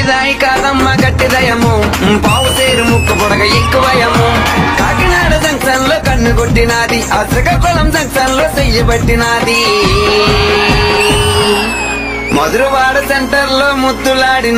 గలిదాయి కాదమ్మ గట్టిదయము. పావు సేరు ముక్కు పొడగ ఎక్కువయము. కాకినాడ జంక్షన్లో కన్ను కొట్టినాది ఆ శ్రీకాకుళం జంక్షన్లో చెయ్యబట్టినాది మధురవాడ సెంటర్లో ముద్దులాడి